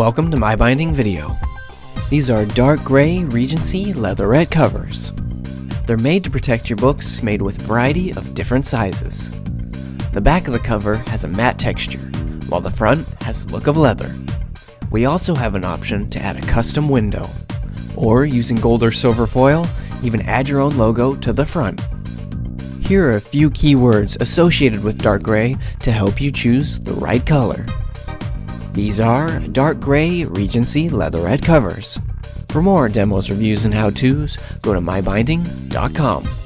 Welcome to My Binding Video. These are dark gray Regency leatherette covers. They're made to protect your books made with a variety of different sizes. The back of the cover has a matte texture, while the front has a look of leather. We also have an option to add a custom window, or using gold or silver foil, even add your own logo to the front. Here are a few keywords associated with dark gray to help you choose the right color. These are dark gray Regency leatherette covers. For more demos, reviews, and how-tos, go to mybinding.com.